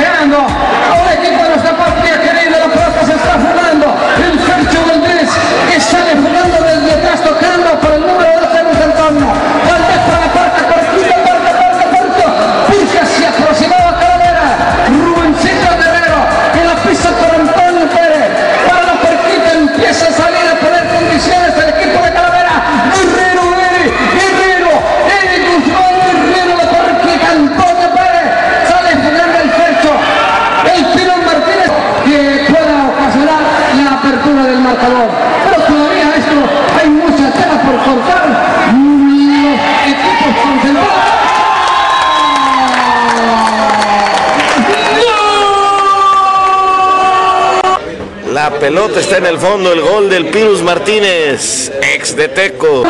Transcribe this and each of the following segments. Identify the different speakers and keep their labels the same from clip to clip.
Speaker 1: fazendo? La pelota está
Speaker 2: en el fondo, el gol del Pirus Martínez, ex de Teco.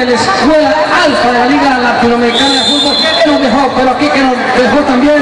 Speaker 1: de la escuela alfa de la Liga Latinoamericana de Fútbol, que nos dejó, pero aquí que nos dejó también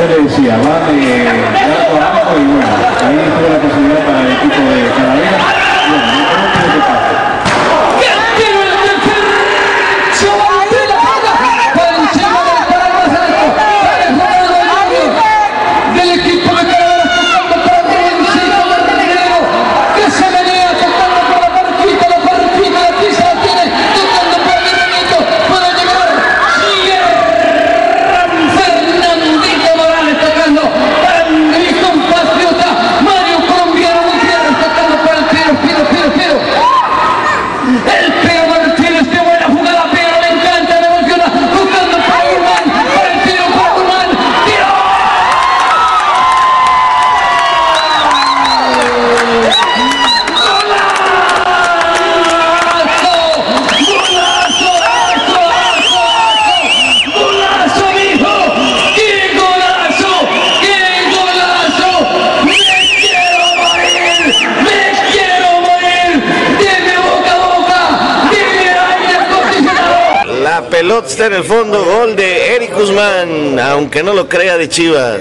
Speaker 3: yo le decía, va de, de y bueno, ahí tuvo la posibilidad para el equipo de Calavera. Bueno, no creo que
Speaker 2: en el fondo. Gol de Eric Guzmán, aunque no lo crea de Chivas.